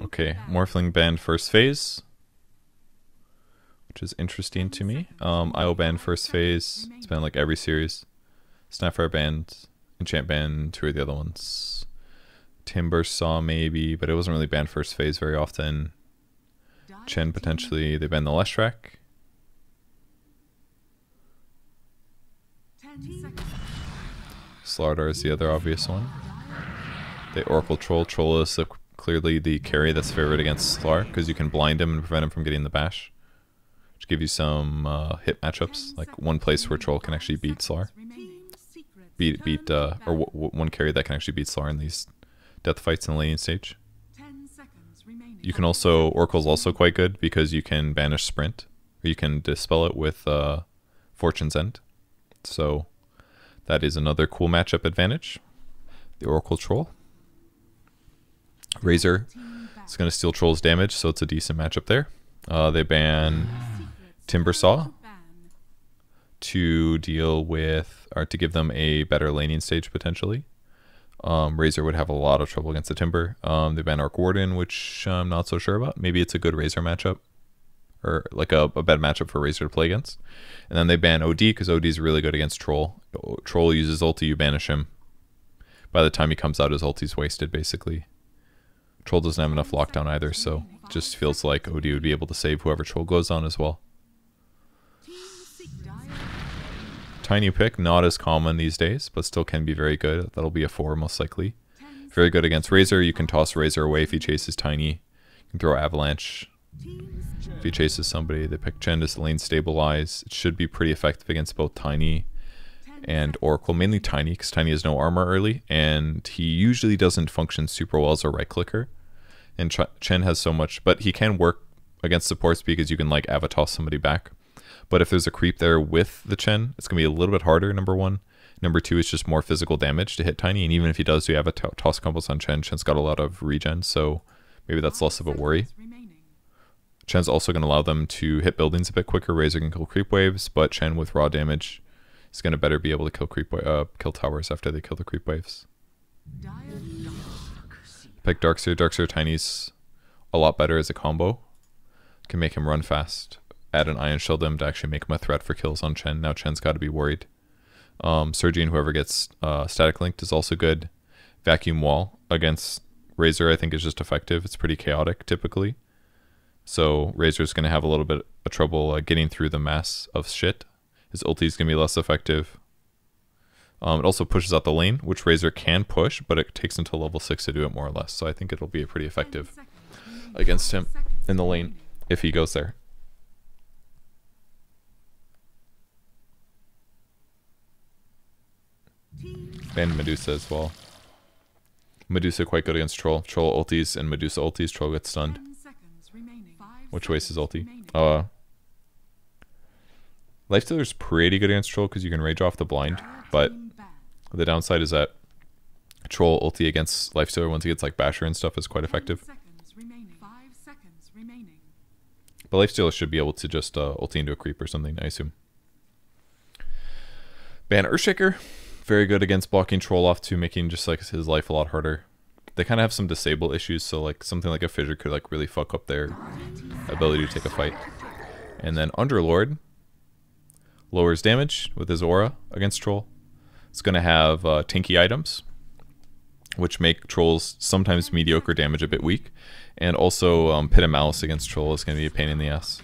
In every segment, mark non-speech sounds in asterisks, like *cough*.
Okay, Morphling banned first phase, which is interesting to me. Um, IO banned first phase. It's been like every series. Snapfire banned, Enchant banned two of the other ones. Timbersaw maybe, but it wasn't really banned first phase very often. Chen potentially. They banned the Leshrac. Slardar is the other obvious one. They Oracle Troll. Troll is clearly the carry that's favored against Slar because you can blind him and prevent him from getting the bash. Which give you some uh, hit matchups, like one place where Troll can actually beat Slar. Beat, beat, uh, or one carry that can actually beat Slar in these death fights in the laning stage. You can also, Oracle's also quite good because you can banish Sprint, or you can dispel it with uh, Fortune's End. So that is another cool matchup advantage. The Oracle Troll. Razor is going to steal Troll's damage, so it's a decent matchup there. Uh, they ban Timbersaw to deal with, or to give them a better laning stage potentially. Um, Razor would have a lot of trouble against the Timber. Um, they ban Arc Warden, which I'm not so sure about. Maybe it's a good Razor matchup, or like a, a bad matchup for Razor to play against. And then they ban OD because OD is really good against Troll. Troll uses ulti, you banish him. By the time he comes out, his ulti's wasted basically. Troll doesn't have enough lockdown either, so it just feels like OD would be able to save whoever Troll goes on as well. Tiny pick, not as common these days, but still can be very good. That'll be a 4 most likely. Very good against Razor. You can toss Razor away if he chases Tiny. You can throw Avalanche. If he chases somebody, they pick Chen to lane stabilize. It should be pretty effective against both Tiny and Oracle. Mainly Tiny, because Tiny has no armor early, and he usually doesn't function super well as a right clicker. And Ch Chen has so much, but he can work against supports because you can like Avatoss somebody back. But if there's a creep there with the Chen, it's going to be a little bit harder, number one. Number two is just more physical damage to hit Tiny. And even if he does, you have a toss combos on Chen. Chen's got a lot of regen, so maybe that's less of a worry. Chen's also going to allow them to hit buildings a bit quicker. Razor can kill creep waves, but Chen with raw damage is going to better be able to kill creep uh, kill towers after they kill the creep waves. Pick Darkseer. Darkseer Tiny's a lot better as a combo. Can make him run fast add an Ion Shell them to actually make him a threat for kills on Chen. Now Chen's got to be worried. Um, Surge and whoever gets uh, static linked is also good. Vacuum Wall against Razor I think is just effective. It's pretty chaotic typically. So Razor's going to have a little bit of trouble uh, getting through the mass of shit. His ulti is going to be less effective. Um, it also pushes out the lane, which Razor can push, but it takes until level 6 to do it more or less. So I think it'll be pretty effective against him in the lane if he goes there. And Medusa as well. Medusa quite good against Troll. Troll ultis and Medusa ultis. Troll gets stunned. Which wastes his ulti? Uh, Life pretty good against Troll because you can rage off the blind, but the downside is that Troll ulti against Life Stealer once he gets like Basher and stuff is quite effective. But Life Stealer should be able to just uh, ulti into a creep or something, I assume. Ban Earthshaker very good against blocking troll off too, making just like his life a lot harder. They kind of have some disable issues, so like something like a fissure could like really fuck up their ability to take a fight. And then Underlord lowers damage with his aura against troll. It's going to have uh, tanky items, which make trolls sometimes mediocre damage a bit weak. And also um, Pit of Malice against troll is going to be a pain in the ass.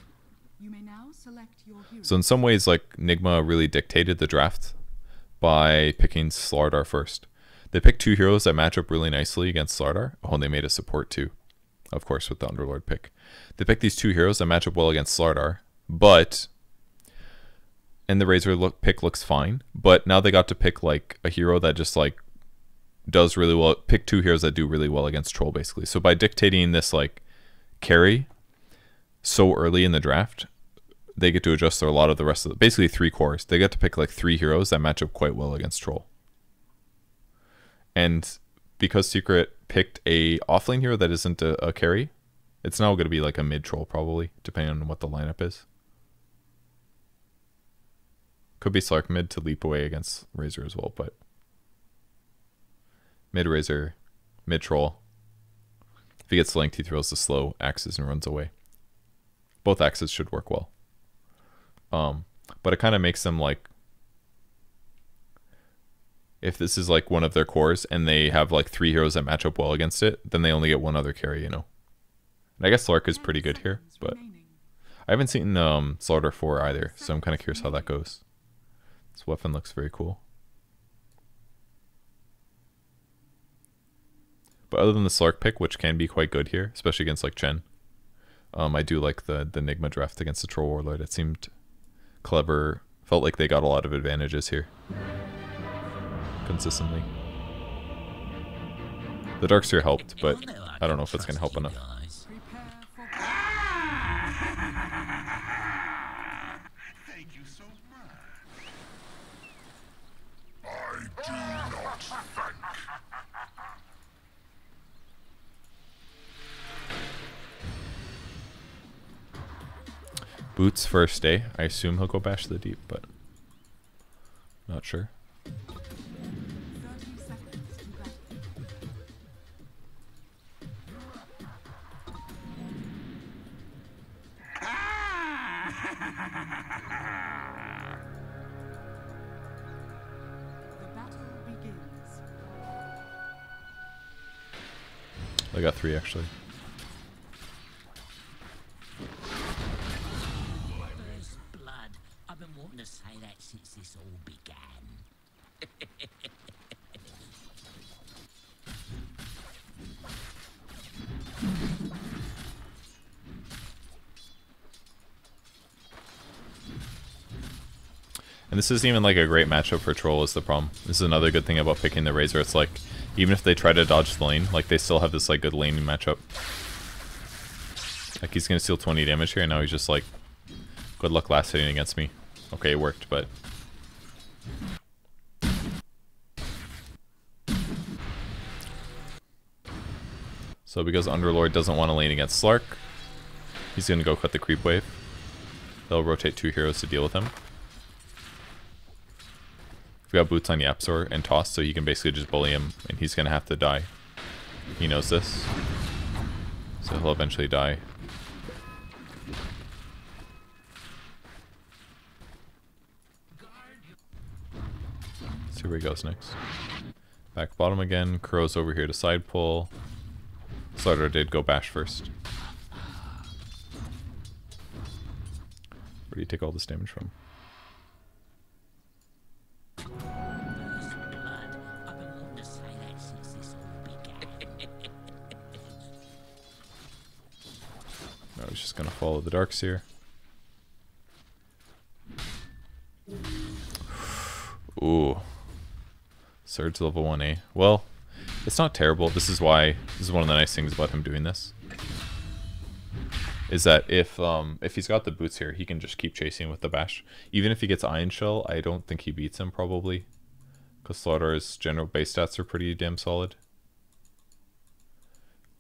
So in some ways, like Nigma really dictated the draft by picking Slardar first. They picked two heroes that match up really nicely against Slardar. Oh, and they made a support too, of course, with the Underlord pick. They picked these two heroes that match up well against Slardar, but and the Razor look pick looks fine. But now they got to pick like a hero that just like does really well. Pick two heroes that do really well against Troll, basically. So by dictating this like carry so early in the draft, they get to adjust a lot of the rest of the basically three cores. They get to pick like three heroes that match up quite well against Troll. And because Secret picked a offlane hero that isn't a, a carry, it's now going to be like a mid troll probably, depending on what the lineup is. Could be Slark mid to leap away against Razor as well, but mid Razor, mid troll. If he gets linked, he throws the slow axes and runs away. Both axes should work well. Um, but it kind of makes them like if this is like one of their cores and they have like three heroes that match up well against it, then they only get one other carry, you know. And I guess Slark is pretty good here, but I haven't seen um, Slardar 4 either, so I'm kind of curious how that goes. This weapon looks very cool. But other than the Slark pick, which can be quite good here, especially against like Chen, um, I do like the, the Nigma draft against the Troll Warlord. It seemed clever. Felt like they got a lot of advantages here. Consistently. The Darkseer helped, but I don't know if it's going to help enough. Boots first day. I assume he'll go bash the deep, but not sure. *laughs* I got three actually. And this isn't even like a great matchup for Troll is the problem. This is another good thing about picking the Razor. It's like, even if they try to dodge the lane, like they still have this like good laning matchup. Like he's gonna steal 20 damage here and now he's just like, good luck last hitting against me. Okay, it worked, but... So because Underlord doesn't want to lane against Slark, he's gonna go cut the creep wave. They'll rotate two heroes to deal with him. We got boots on Yapzor and Toss, so he can basically just bully him, and he's gonna have to die. He knows this. So he'll eventually die. Let's see where he goes next. Back bottom again, Kuro's over here to side pull. Slardar did go bash first. Where do you take all this damage from? Was just gonna follow the Darkseer. Ooh. Surge level 1A. Well, it's not terrible. This is why, this is one of the nice things about him doing this. Is that if um, if he's got the boots here, he can just keep chasing with the bash. Even if he gets Ion Shell, I don't think he beats him probably. Because Slardar's general base stats are pretty damn solid.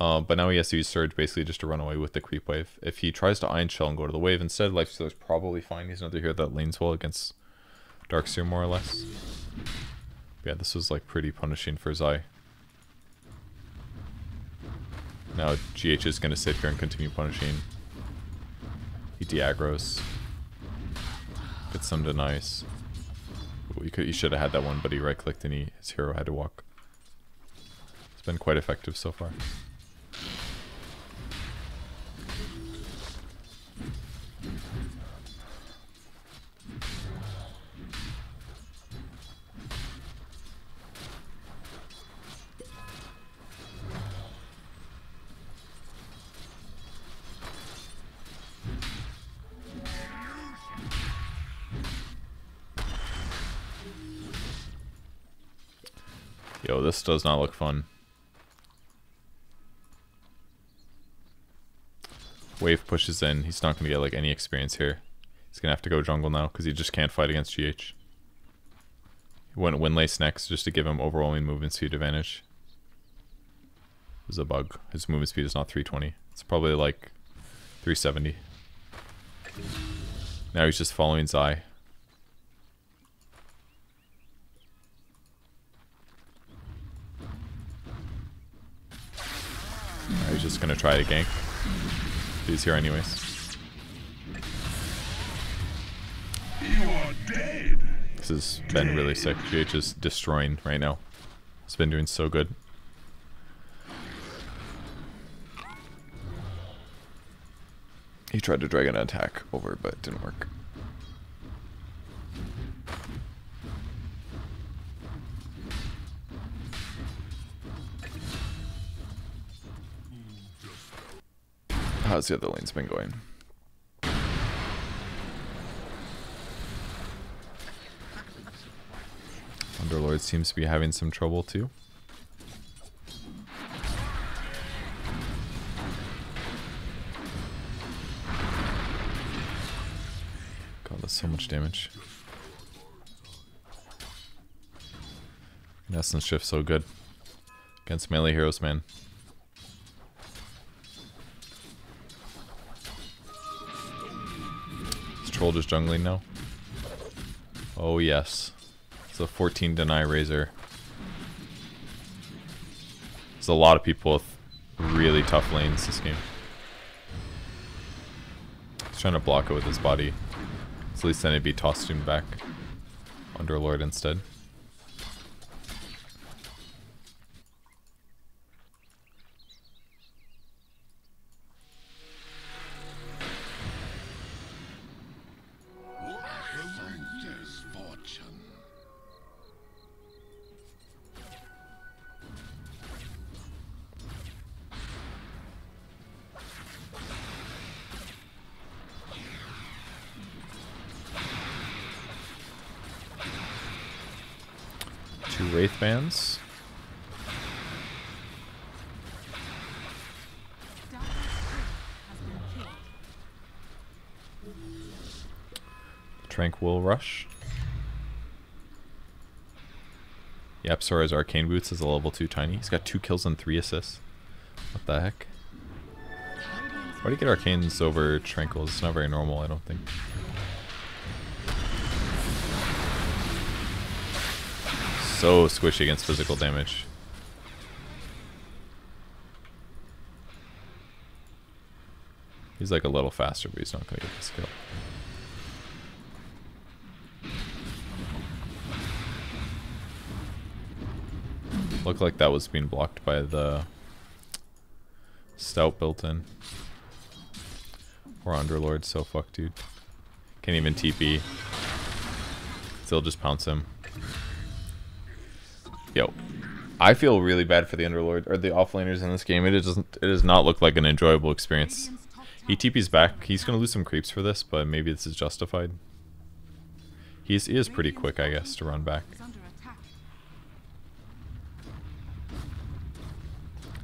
Um, but now he has to use Surge basically just to run away with the creep wave. If he tries to Ion Shell and go to the wave instead, Lifestealer's probably fine. He's another hero that lanes well against Darkseer more or less. But yeah, this was like pretty punishing for Zai. Now GH is going to sit here and continue punishing. He de-aggros. Gets some denies. He, could, he should have had that one, but he right-clicked and he, his hero had to walk. It's been quite effective so far. Does not look fun. Wave pushes in. He's not going to get like any experience here. He's going to have to go jungle now because he just can't fight against GH. He went Windlace next just to give him overwhelming movement speed advantage. There's a bug. His movement speed is not 320. It's probably like 370. Now he's just following Zai. he's just gonna try to gank. He's here anyways. You are dead. This has been really sick. GH is destroying right now. It's been doing so good. He tried to drag an attack over, but it didn't work. How's the other lanes been going? Underlord seems to be having some trouble too. God, that's so much damage. Essence shift so good. Against melee heroes, man. Just jungling now? Oh yes. It's a 14 deny Razor. There's a lot of people with really tough lanes this game. He's trying to block it with his body. So at least then it'd be tossed him back. Underlord instead. Sora's Arcane Boots is a level 2 tiny. He's got 2 kills and 3 assists. What the heck? Why do you get Arcanes over Tranquils? It's not very normal, I don't think. So squishy against physical damage. He's like a little faster, but he's not going to get this kill. Looked like that was being blocked by the stout built in. Or Underlord, so fuck dude. Can't even TP. Still just pounce him. Yo. I feel really bad for the Underlord or the offlaners in this game. It doesn't it does not look like an enjoyable experience. He TP's back. He's gonna lose some creeps for this, but maybe this is justified. He's he is pretty quick, I guess, to run back.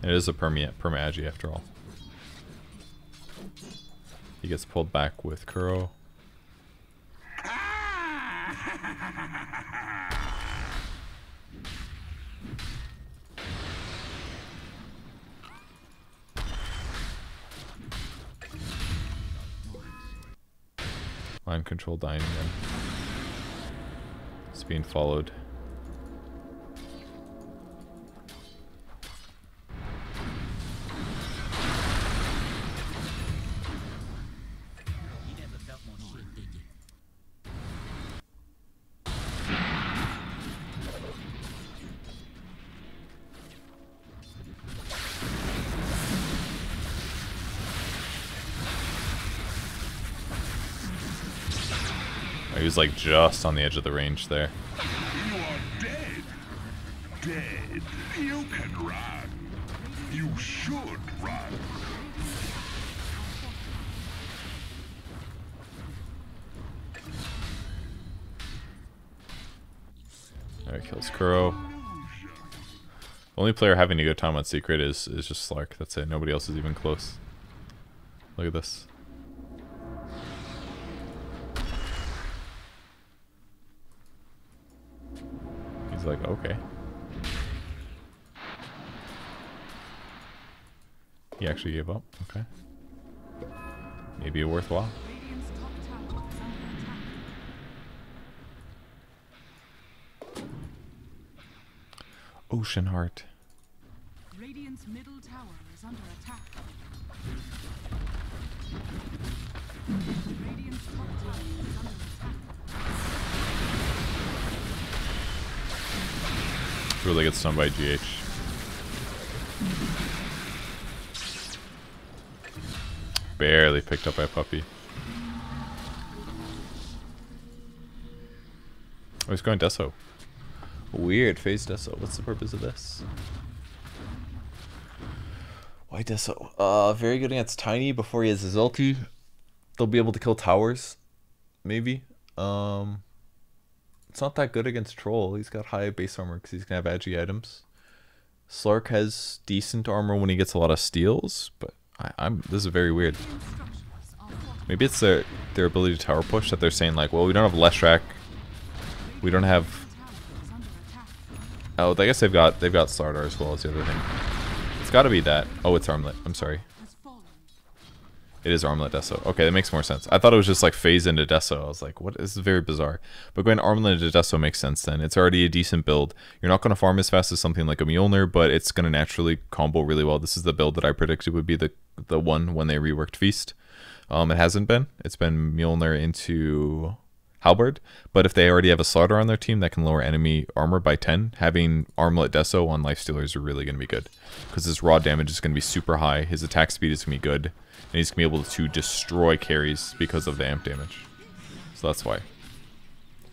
It is a perma permagi after all. He gets pulled back with Kuro. Mind control dying again. It's being followed. Was like just on the edge of the range there. You are dead. Dead. You can run. You should run. There kills Kuro. Only player having a good time on Secret is is just Slark. That's it. Nobody else is even close. Look at this. Okay. He actually gave up. Okay. Maybe a worthwhile. Ocean Heart. Really by GH. Barely picked up by Puppey. Oh, he's going Deso. Weird phase Deso. What's the purpose of this? Why Deso? Uh, very good against Tiny before he has his ulti. They'll be able to kill towers. Maybe. Um, it's not that good against Troll. He's got high base armor because he's going to have agi items. Slark has decent armor when he gets a lot of steals, but I, I'm this is very weird. Maybe it's their their ability to tower push that they're saying like, well, we don't have Leshrac, we don't have. Oh, I guess they've got they've got Slardar as well as the other thing. It's got to be that. Oh, it's Armlet. I'm sorry. It is Armlet Deso. Okay, that makes more sense. I thought it was just like phase into Deso. I was like, what? This is very bizarre. But going Armlet into Deso makes sense then. It's already a decent build. You're not going to farm as fast as something like a Mjolnir, but it's going to naturally combo really well. This is the build that I predicted would be the the one when they reworked Feast. Um, it hasn't been. It's been Mjolnir into Halberd. But if they already have a Slardar on their team that can lower enemy armor by 10, having Armlet Deso on Lifestealers are really going to be good. Because his raw damage is going to be super high. His attack speed is going to be good. And he's going to be able to destroy carries because of the amp damage. So that's why.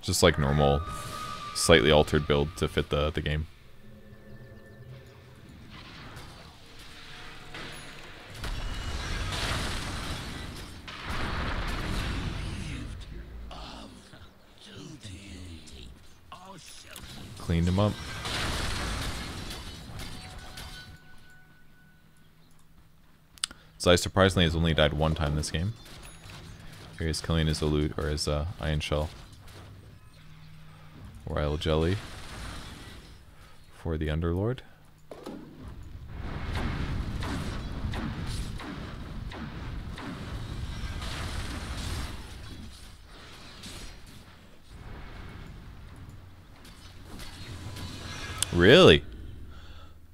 Just like normal, slightly altered build to fit the, the game. Cleaned him up. Zai surprisingly has only died one time this game. Here he's killing his Elude or his uh, Ion Shell. Royal Jelly for the Underlord. Really?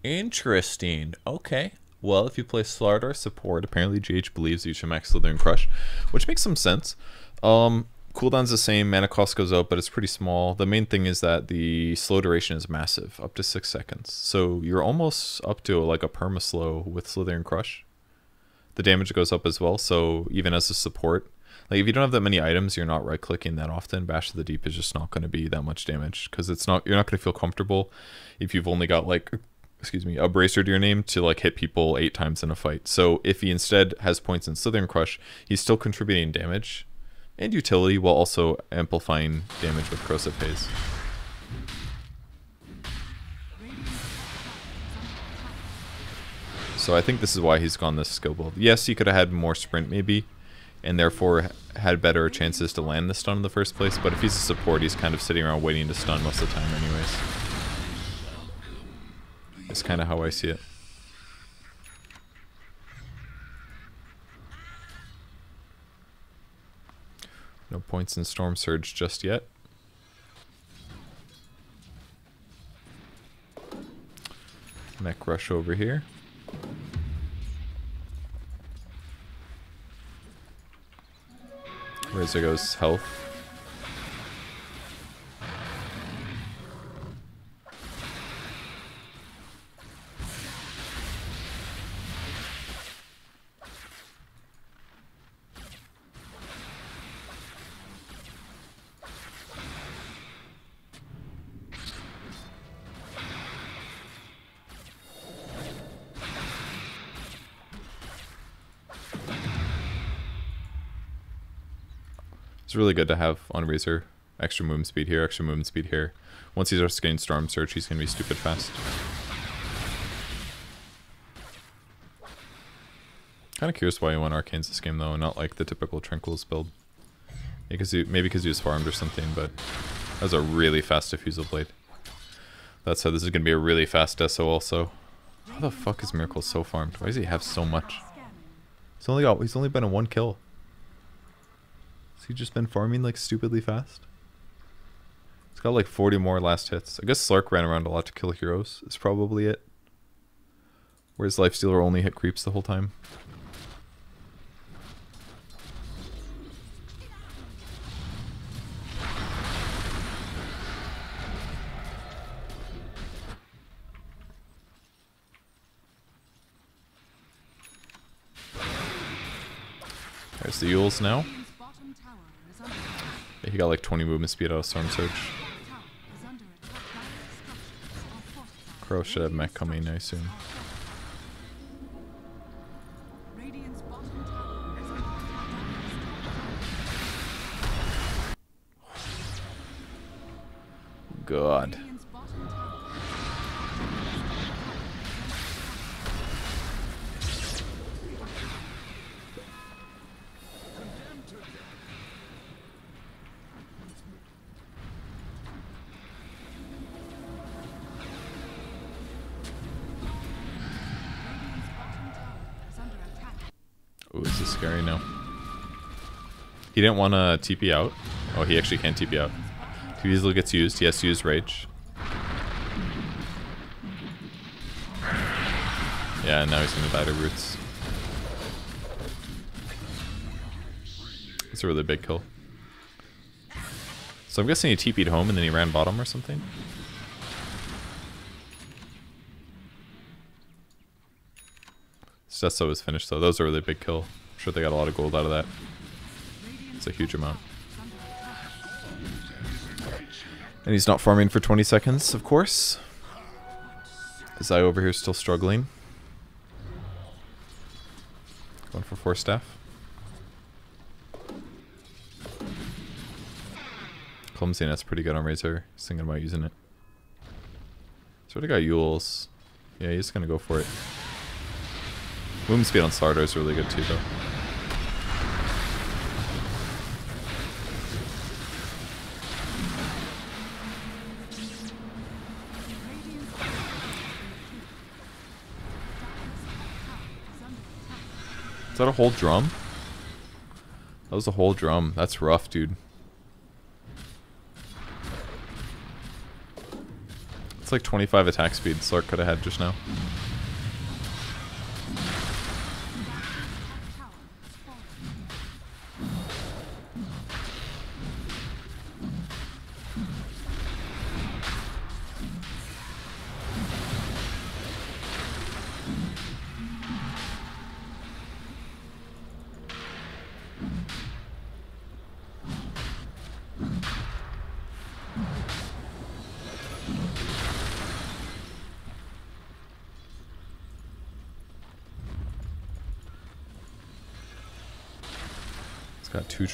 Interesting. Okay. Well, if you play Slardar support, apparently GH believes you should max Slithereen Crush, which makes some sense. Um, cooldown's the same, mana cost goes up, but it's pretty small. The main thing is that the slow duration is massive, up to six seconds. So you're almost up to like a perma slow with Slithereen Crush. The damage goes up as well, so even as a support, like if you don't have that many items, you're not right clicking that often. Bash of the deep is just not going to be that much damage because it's not you're not going to feel comfortable if you've only got like excuse me a bracer to your name to like hit people eight times in a fight. So if he instead has points in Slithereen Crush, he's still contributing damage and utility while also amplifying damage with Corrosive Haze. So I think this is why he's gone this skill build. Yes, he could have had more sprint maybe, and therefore had better chances to land the stun in the first place, but if he's a support, he's kind of sitting around waiting to stun most of the time anyways. It's kind of how I see it. No points in Storm Surge just yet. Mech Rush over here. Where's goes health? Really good to have on Razor extra movement speed here, extra movement speed here. Once he starts getting Storm Surge, he's going to be stupid fast. Kind of curious why he went Arcanes this game though, and not like the typical Tranquils build. Maybe because maybe cause he was farmed or something, but that was a really fast Diffusal Blade. That said, this is going to be a really fast Deso also. How the fuck is Miracle so farmed? Why does he have so much? He's only got he's only been a one kill. Has he just been farming like stupidly fast? He's got like 40 more last hits. I guess Slark ran around a lot to kill heroes. Is probably it. Whereas Lifestealer only hit creeps the whole time. There's the Yules now. He got like 20 movement speed out of Storm Surge. Tower is under attack. Dire structures are fortified. Kuro should have mech coming nice soon. Didn't want to TP out. Oh, he actually can't TP out. If easily gets used, he has to use Rage. Yeah, now he's gonna die to Roots. It's a really big kill. So I'm guessing he TP'd home and then he ran bottom or something? Stesso is finished though. That was a really big kill. I'm sure they got a lot of gold out of that. It's a huge amount. And he's not farming for 20 seconds, of course. Is I over here still struggling. Going for Force Staff. Clumsiness pretty good on Razor. He's thinking about using it. Sort of got Yules. Yeah, he's gonna go for it. Movement speed on Slardar is really good too, though. Radiant's bottom tower is under attack. Is that a whole drum? That was a whole drum. That's rough, dude. It's like 25 attack speed Slark could have had just now.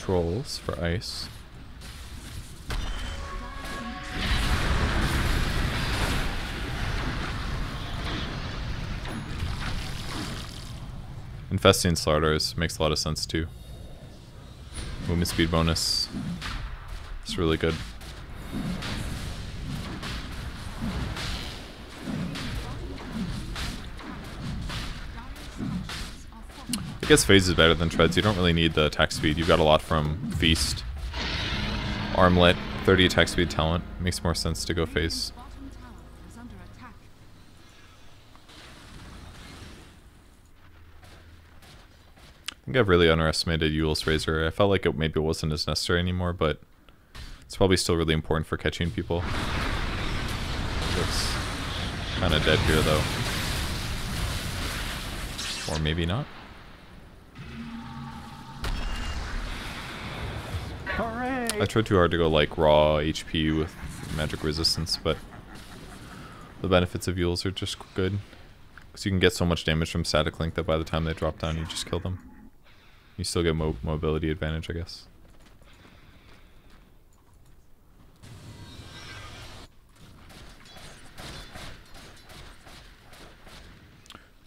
Trolls for ice. Infesting Slardars makes a lot of sense too. Movement speed bonus. It's really good. I guess Phase is better than Treads. You don't really need the attack speed. You've got a lot from Feast. Armlet, 30 attack speed talent. Makes more sense to go Phase. I think I've really underestimated Yule's Razor. I felt like it maybe it wasn't as necessary anymore, but it's probably still really important for catching people. Looks kind of dead here though. Or maybe not. I tried too hard to go like raw HP with magic resistance, but the benefits of Yules are just good. Because you can get so much damage from static link that by the time they drop down, you just kill them. You still get mo mobility advantage, I guess.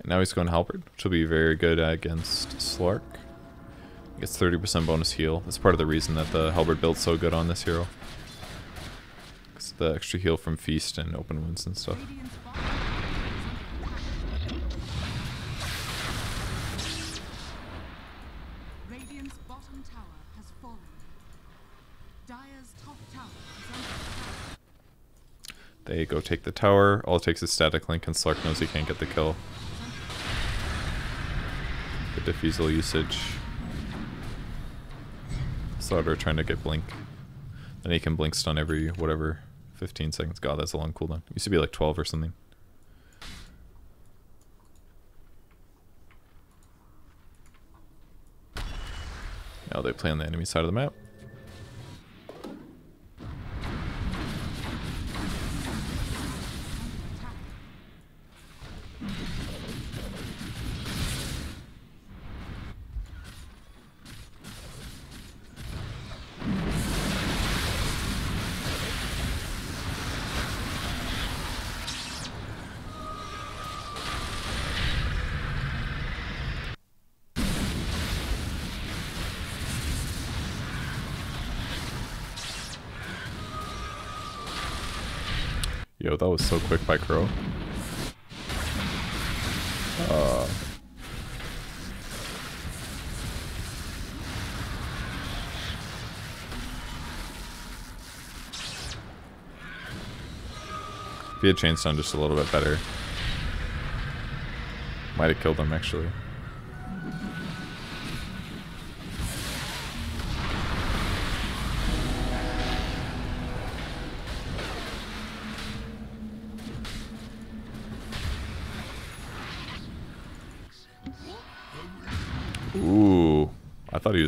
Now he's going Halberd, which will be very good against Slark. Gets 30% bonus heal. That's part of the reason that the Halberd build's so good on this hero. Because the extra heal from Feast and open wounds and stuff. Radiant's bottom tower is under attack. Radiant's bottom tower has fallen. Dire's top tower is under attack. They go take the tower. All it takes is static link, and Slark knows he can't get the kill. The Diffusal usage. Starter trying to get blink. Then he can blink stun every whatever 15 seconds. God, that's a long cooldown. Used to be like 12 or something. Now they play on the enemy side of the map. Was so quick by Kuro. Uh, if he had chain stun just a little bit better, might have killed him actually.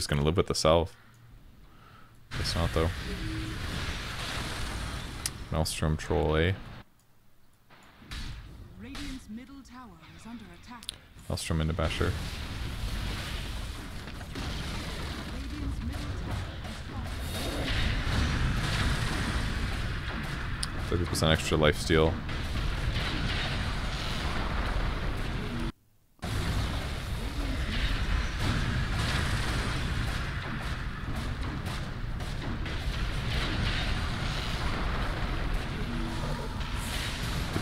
I thought he was gonna live with the South. Guess not though. Maelstrom Troll A. Radiant's middle tower is under attack. Maelstrom into Basher. Radiant's middle tower has fallen. 30% extra life steal.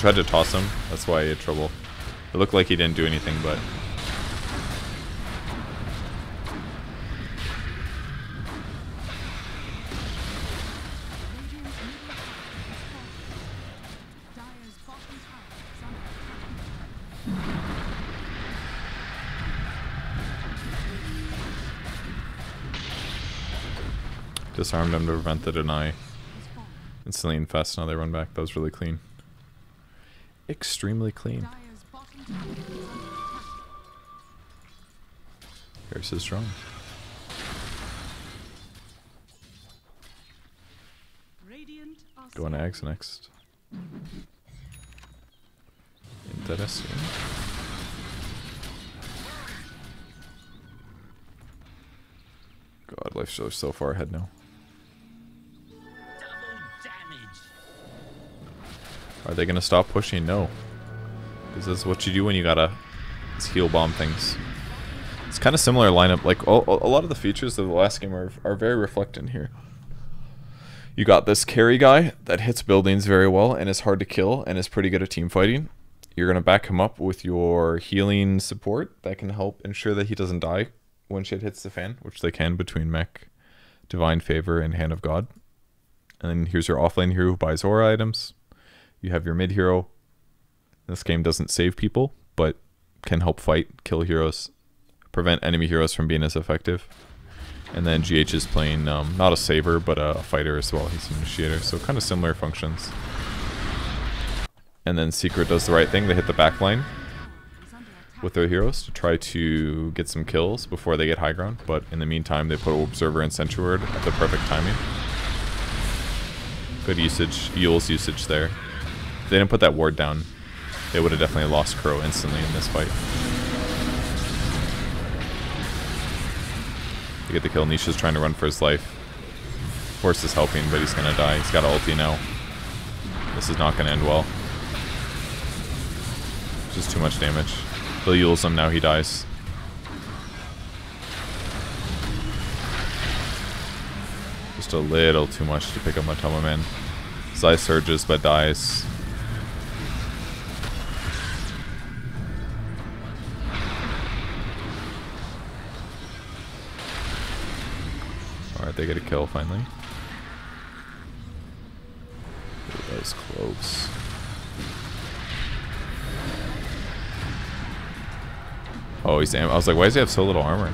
Tried to toss him, that's why he had trouble. It looked like he didn't do anything, but disarmed him to prevent the deny. Instantly infest, now they run back. That was really clean. Extremely clean. Harris is strong. Are Going Ags next. Interesting. God, life's so, so far ahead now. Are they gonna stop pushing? No. Because that's what you do when you gotta heal bomb things. It's kind of similar lineup. Like a lot of the features of the last game are, are very reflected here. You got this carry guy that hits buildings very well and is hard to kill and is pretty good at team fighting. You're going to back him up with your healing support that can help ensure that he doesn't die when shit hits the fan, which they can between Mech, Divine Favor, and Hand of God. And then here's your offlane hero who buys aura items. You have your mid hero. This game doesn't save people, but can help fight, kill heroes, prevent enemy heroes from being as effective. And then GH is playing um, not a saver, but a fighter as well. He's an initiator, so kind of similar functions. And then Secret does the right thing. They hit the back line with their heroes to try to get some kills before they get high ground. But in the meantime, they put Observer and Sentry at the perfect timing. Good usage, Yule's usage there. They didn't put that ward down, they would have definitely lost Kuro instantly in this fight. They get the kill. Nisha's trying to run for his life. Force is helping, but he's gonna die. He's got ulti now. This is not gonna end well. Just too much damage. They'll Yules him, now he dies. Just a little too much to pick up MATUMBAMAN. Zai surges but dies. Alright, they get a kill finally. Ooh, that was close. Oh, he's. I was like, why does he have so little armor?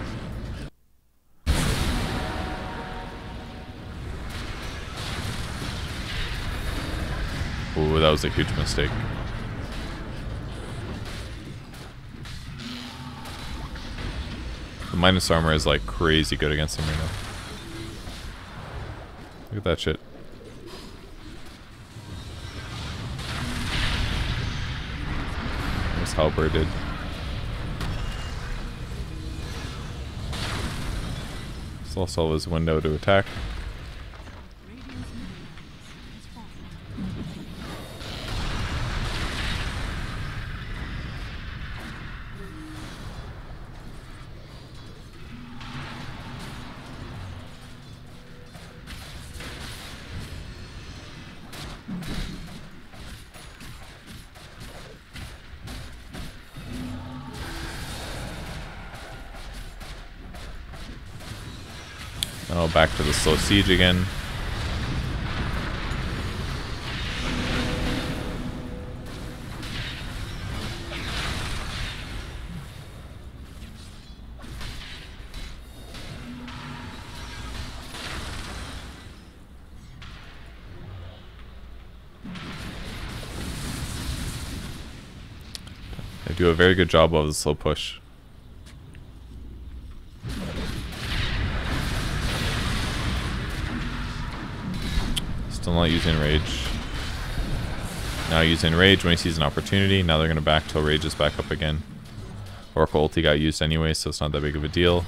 Ooh, that was a huge mistake. The minus armor is like crazy good against him right now. Look at that shit. That's halberded. Still saw his window to attack. Back to the slow siege again. Do a very good job of the slow push. Not using rage. Now using rage when he sees an opportunity. Now they're gonna back till rage is back up again. Oracle ulti got used anyway, so it's not that big of a deal.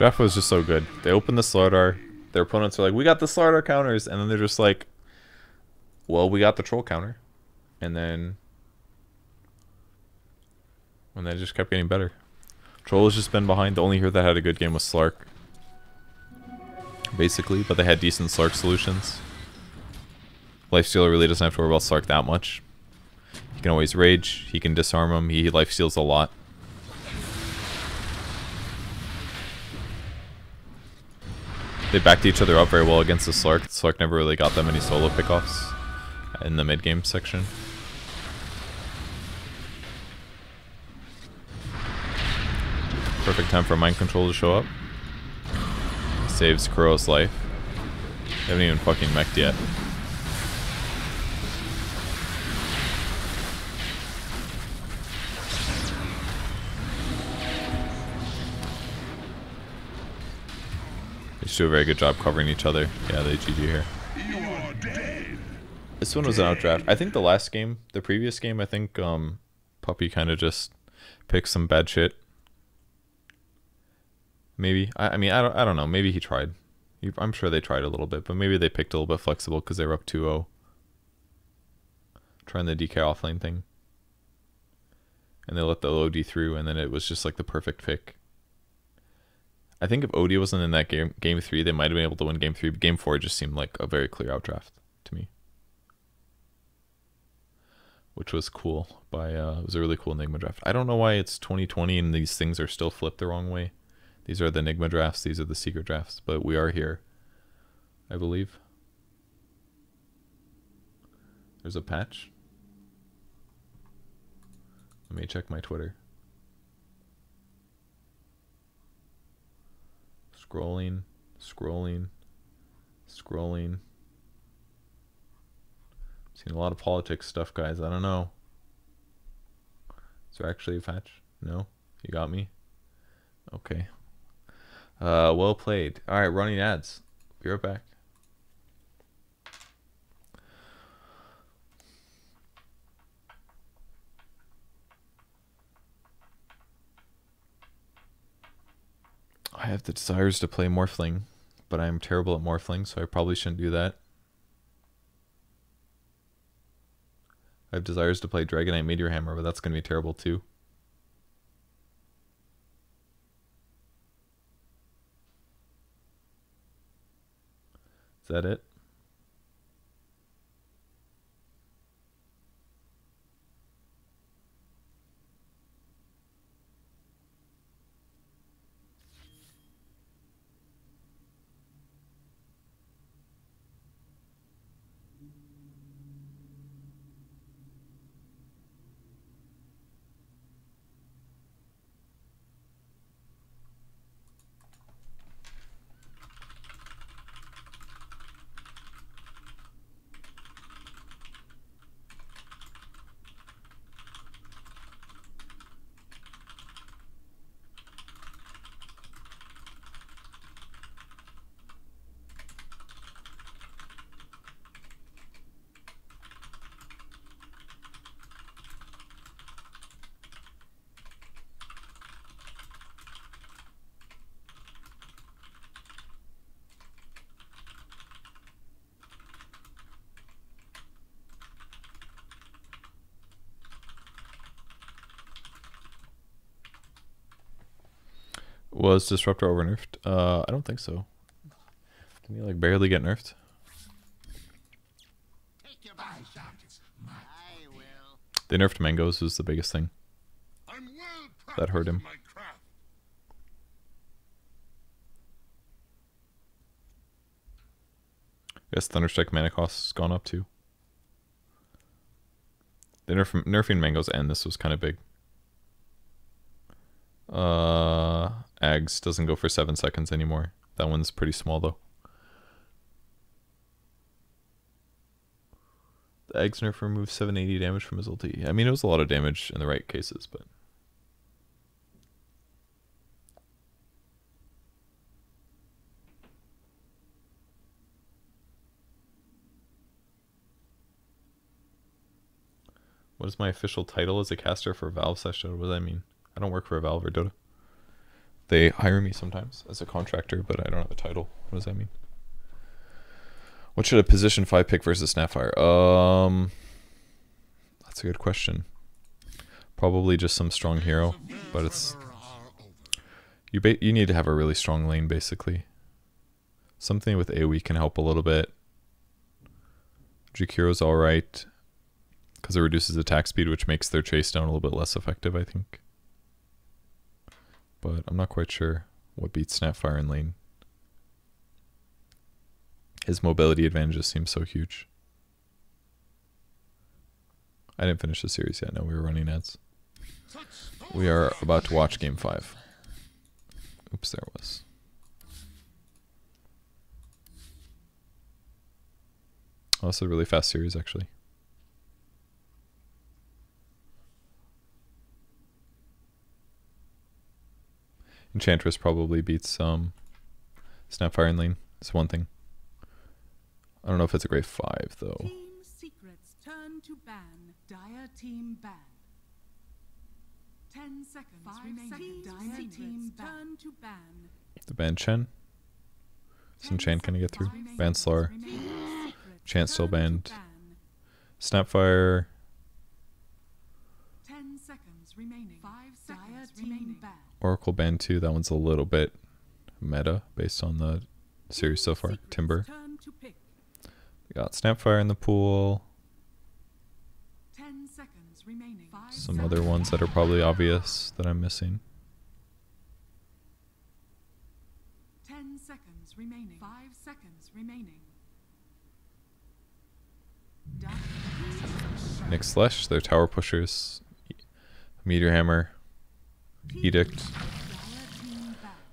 Jeff was just so good. They open the Slardar. Their opponents are like, "We got the Slardar counters," and then they're just like, "Well, we got the troll counter," and then, and they just kept getting better. Troll has just been behind. The only hero that had a good game was Slark, basically, but they had decent Slark solutions. Lifestealer really doesn't have to worry about Slark that much. He can always rage. He can disarm him. He life steals a lot. They backed each other up very well against the Slark. Slark never really got that many solo pickoffs in the mid game section. Perfect time for mind control to show up. Saves Kuro's life. They haven't even fucking mech'd yet. Do a very good job covering each other. Yeah, they GG here. This one was an outdraft. I think the last game, the previous game, I think um, Puppey kind of just picked some bad shit. Maybe. I, I mean, I don't, I don't know. Maybe he tried. I'm sure they tried a little bit, but maybe they picked a little bit flexible because they were up 2-0. Trying the DK offlane thing. And they let the OD through, and then it was just like the perfect pick. I think if OD wasn't in that game, game three, they might have been able to win game three. But game four just seemed like a very clear outdraft to me which was cool. By uh, it was a really cool Nigma draft. I don't know why it's 2020 and these things are still flipped the wrong way. These are the Nigma drafts. These are the secret drafts. But we are here, I believe. There's a patch. Let me check my Twitter. Scrolling, scrolling, scrolling. Seen a lot of politics stuff, guys. I don't know. Is there actually a patch? No? You got me? Okay. Uh, well played. Alright, running ads. Be right back. I have the desires to play Morphling, but I'm terrible at Morphling, so I probably shouldn't do that. I have desires to play Dragon Knight Meteor Hammer, but that's going to be terrible too. Is that it? Was Disruptor over nerfed? Uh, I don't think so. Didn't he like barely get nerfed? I will. They nerfed mangoes was the biggest thing. I'm well That hurt him. my craft. I guess Thunderstrike mana cost's gone up too. The nerf- nerfing mangoes and this was kind of big. Uh, Ags doesn't go for seven seconds anymore. That one's pretty small though. The Ags nerf removes 780 damage from his ulti. I mean, it was a lot of damage in the right cases, but what is my official title as a caster for Valve Dota? What does that mean? I don't work for Valve or Dota. They hire me sometimes as a contractor, but I don't have a title. What does that mean? What should a position five pick versus Snapfire? Um, that's a good question. Probably just some strong hero, but it's you. You need to have a really strong lane, basically. Something with AOE can help a little bit. Jakiro's all right because it reduces attack speed, which makes their chase down a little bit less effective, I think. But I'm not quite sure what beats Snapfire in lane. His mobility advantages seem so huge. I didn't finish the series yet. No, we were running ads. We are about to watch game five. Oops, there was. Oh, this is a really fast series, actually. Enchantress probably beats um, Snapfire and Lane. It's one thing. I don't know if it's a great five though. Team secrets turn to ban. Dire team ban. Ten seconds Five remaining. Seconds. Dire secrets team turn to ban. The ban Chen. Is Enchant gonna get through? Ban Slar. Chant still banned. Snapfire. Ten seconds remaining. Five seconds remaining. Ban. Oracle ban two. That one's a little bit meta based on the series so far. Timber. Turn to pick. We got Snapfire in the pool. Ten seconds remaining. Five Some other ones that are probably obvious that I'm missing. Ten seconds remaining. Five seconds remaining. Nyx Lesh, their tower pushers. Meteor Hammer. Edict.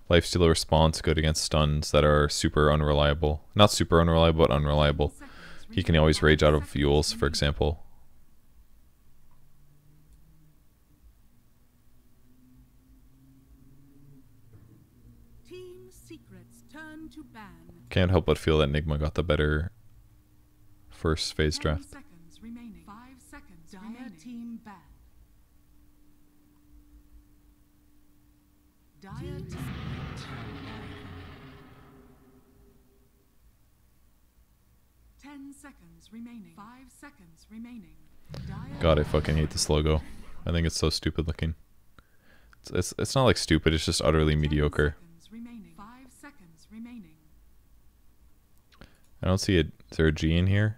Lifestealer response good against stuns that are super unreliable. Not super unreliable, but unreliable. He can always rage out of Euls, for example. Team secrets turn to ban. Can't help but feel that Nigma got the better first phase draft. seconds remaining. Five seconds Dire remaining. team ban. Dire team. Ten seconds remaining. Five seconds remaining. God, I fucking hate this logo. I think it's so stupid looking. It's, it's, it's not like stupid, it's just utterly mediocre. Five seconds remaining. I don't see it. Is there a G in here?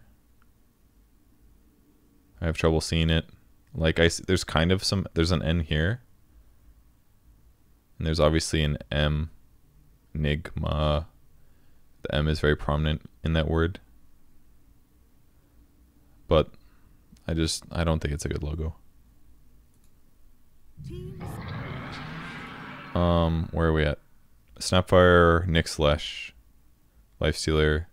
I have trouble seeing it. Like I, there's kind of some. There's an N here, and there's obviously an M. Nigma. The M is very prominent in that word. But I just I don't think it's a good logo. Um, where are we at? Snapfire, Nyx Lesh, Lifestealer.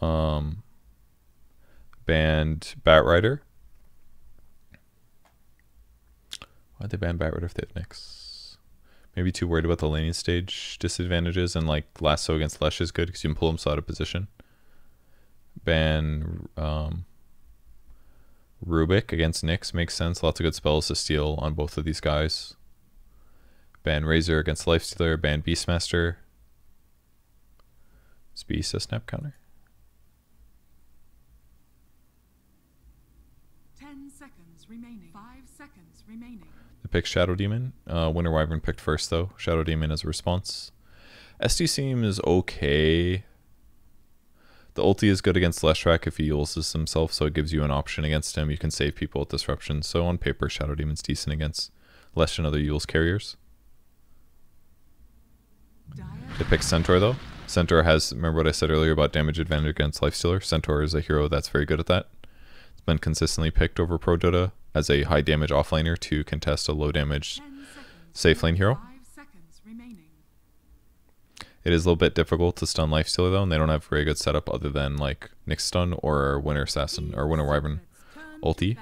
Um, banned Batrider. Why'd they ban Batrider if they have Nyx? Maybe too worried about the laning stage disadvantages and like Lasso against Lesh is good because you can pull so out of position. Ban um, Rubik against Nyx makes sense. Lots of good spells to steal on both of these guys. Ban Razor against Lifestealer. Ban Beastmaster. Is Beast a snap counter? ten seconds remaining. Five seconds picked Shadow Demon. Uh, Winter Wyvern picked first though. Shadow Demon as a response. SD is okay. The ulti is good against Leshrac if he uses himself, so it gives you an option against him. You can save people with disruption. So on paper, Shadow Demon's decent against Lesh and other Eul's carriers. They picked Centaur though. Centaur has remember what I said earlier about damage advantage against Lifestealer. Centaur is a hero that's very good at that. It's been consistently picked over Pro Dota as a high damage offlaner to contest a low damage safe lane hero. It is a little bit difficult to stun Lifestealer though, and they don't have very good setup other than like Nyx stun or Winter Assassin or Winter Wyvern. Ulti.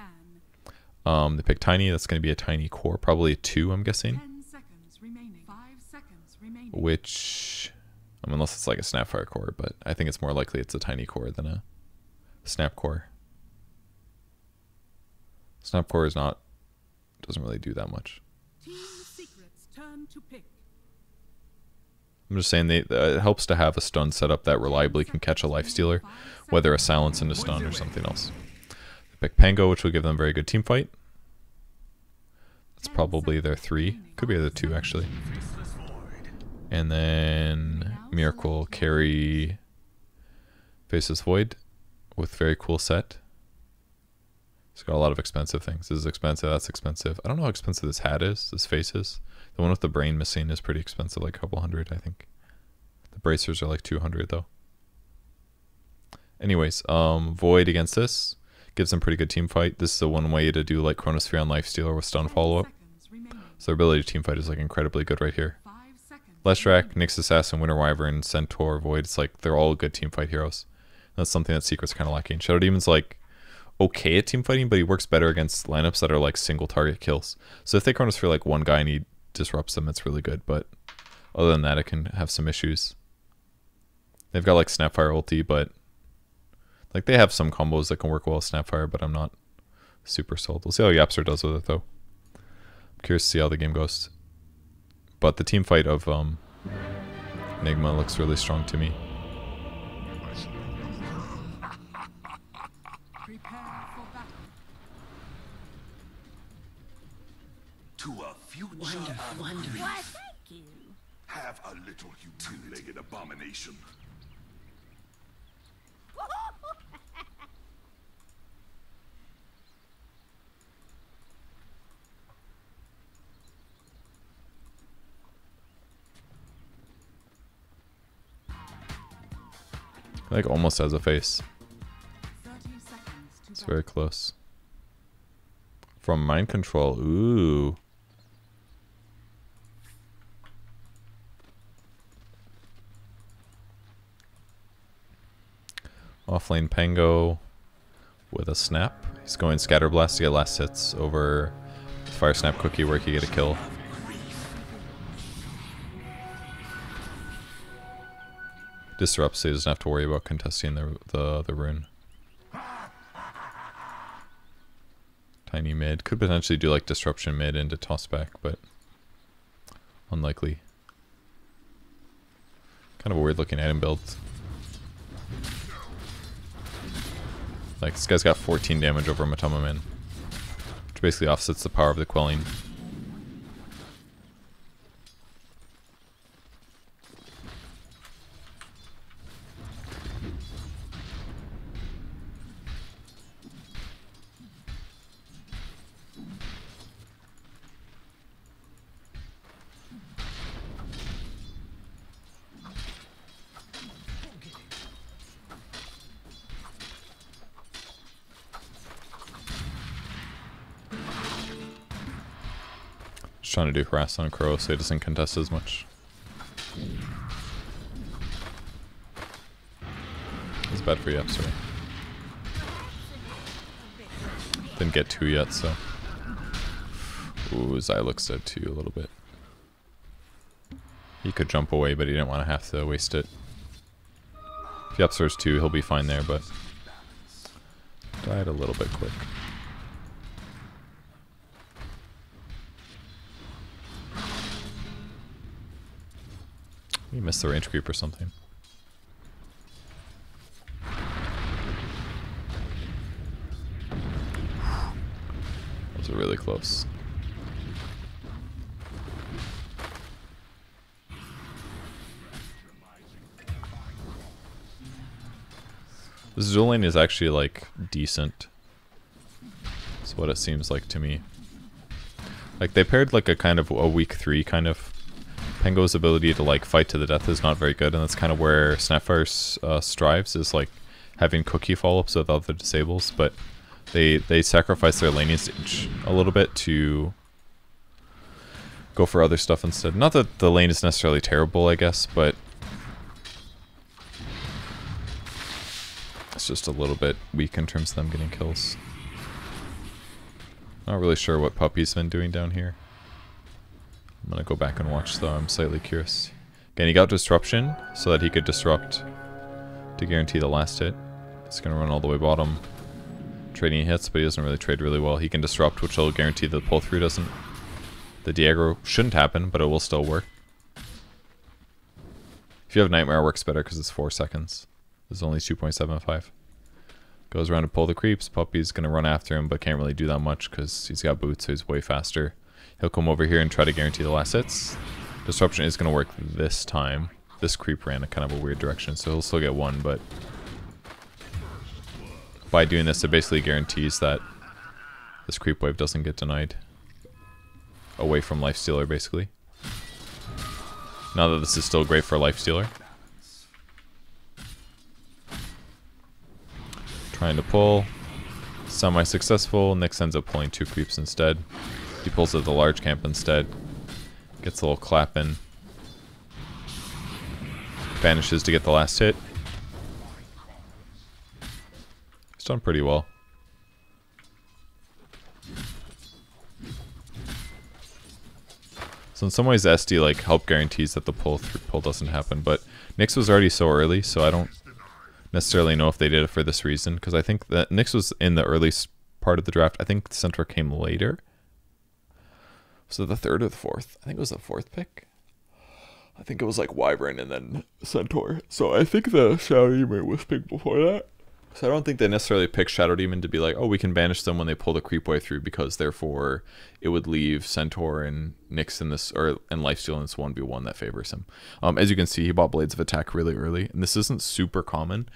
Um, they picked Tiny. That's going to be a tiny core, probably a two, I'm guessing. Which, I mean, unless it's like a Snapfire core, but I think it's more likely it's a tiny core than a Snap core. Snap core is not doesn't really do that much. I'm just saying they, uh, it helps to have a stun setup that reliably can catch a life stealer, whether a silence and a stun or something else. They pick Pango, which will give them very good team fight. That's probably their three. Could be their two actually. And then Miracle carry Faceless Void with very cool set. It's got a lot of expensive things. This is expensive, that's expensive. I don't know how expensive this hat is, this face is. The one with the brain missing is pretty expensive, like a couple hundred, I think. The bracers are like 200 though. Anyways, um, Void against this gives them pretty good team fight. This is the one way to do like Chronosphere on Lifestealer with stun follow up. So their ability to team fight is like incredibly good right here. Leshrac, Nyx Assassin, Winter Wyvern, Centaur, Void. It's like they're all good team fight heroes. That's something that Secret's kind of lacking. Shadow Demon's like okay at team fighting, but he works better against lineups that are like single target kills. So if they Chronosphere like one guy and he disrupts them, it's really good. But other than that, it can have some issues. They've got like Snapfire ulti, but like they have some combos that can work well with Snapfire, but I'm not super sold. We'll see how Yapster does with it though. I'm curious to see how the game goes. But the team fight of um, Nigma looks really strong to me. A future Wonderful, wonderful. Why, thank you. have a little you two-legged abomination. *laughs* Like almost has a face. Thirty seconds to It's very close. From mind control. Ooh. Offlane Pango with a snap. He's going Scatterblast to get last hits over Fire Snap Cookie where he get a kill. Disrupts so he doesn't have to worry about contesting the the, the rune. Tiny mid. Could potentially do like disruption mid into toss back, but unlikely. Kind of a weird looking item build. Like this guy's got 14 damage over MATUMBAMAN. Which basically offsets the power of the quelling. Harass on Kuro so he doesn't contest as much. It's bad for you, sorry. Didn't get two yet, so. Ooh, looks dead too a little bit. He could jump away, but he didn't want to have to waste it. If he two, he'll be fine there, but died a little bit quick. Missed the range creep or something. Those are really close. This dual lane is actually like decent. That's what it seems like to me. Like they paired like a kind of a weak three kind of. Pango's ability to like fight to the death is not very good, and that's kind of where Snapfire uh, strives is like having cookie follow-ups with other disables, but they they sacrifice their laning stage a little bit to go for other stuff instead. Not that the lane is necessarily terrible, I guess, but it's just a little bit weak in terms of them getting kills. Not really sure what Puppey's been doing down here. I'm gonna go back and watch though, I'm slightly curious. Again, he got Disruption so that he could disrupt to guarantee the last hit. He's gonna run all the way bottom. Trading hits, but he doesn't really trade really well. He can disrupt, which will guarantee the pull through doesn't. The Diagro shouldn't happen, but it will still work. If you have Nightmare, it works better because it's 4 seconds. It's only 2.75. Goes around to pull the creeps. Puppey's going to run after him, but can't really do that much because he's got boots, so he's way faster. He'll come over here and try to guarantee the last hits. Disruption is going to work this time. This creep ran a kind of a weird direction, so he'll still get one, but... By doing this, it basically guarantees that this creep wave doesn't get denied. Away from Lifestealer, basically. Now that this is still great for Lifestealer. Trying to pull. Semi-successful. Nyx ends up pulling two creeps instead. He pulls at the large camp instead. Gets a little clap in. Vanishes to get the last hit. He's done pretty well. So in some ways SD like help guarantees that the pull through pull doesn't happen, but Nyx was already so early, so I don't necessarily know if they did it for this reason, because I think that Nyx was in the early part of the draft. I think Centaur came later. So the third or the fourth? I think it was the fourth pick. I think it was like Wyvern and then Centaur. So I think the Shadow Demon was picked before that. So I don't think they necessarily picked Shadow Demon to be like, oh, we can banish them when they pull the creep way through because therefore it would leave Centaur and Nyx in this or and Lifesteal in this one v one that favors him. Um, as you can see, he bought Blades of Attack really early, and this isn't super common.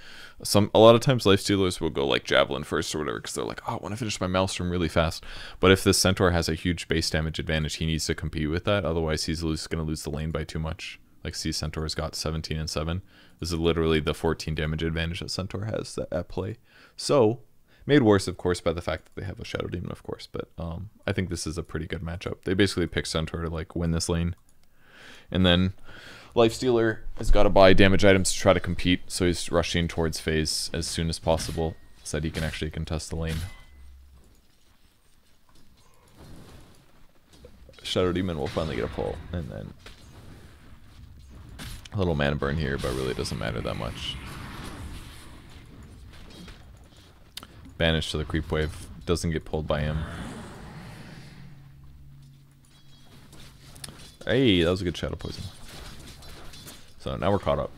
Some a lot of times Lifestealers will go like Javelin first or whatever because they're like, oh, I want to finish my Maelstrom really fast. But if this Centaur has a huge base damage advantage, he needs to compete with that. Otherwise, he's going to lose the lane by too much. Like, see, Centaur's got 17 and 7. This is literally the 14 damage advantage that Centaur has at play. So, made worse, of course, by the fact that they have a Shadow Demon, of course. But um, I think this is a pretty good matchup. They basically pick Centaur to like win this lane, and then Lifestealer has got to buy damage items to try to compete. So he's rushing towards phase as soon as possible, so that he can actually contest the lane. Shadow Demon will finally get a pull, and then a little mana burn here, but really doesn't matter that much. Banish to the creep wave. Doesn't get pulled by him. Hey, that was a good shadow poison. So now we're caught up.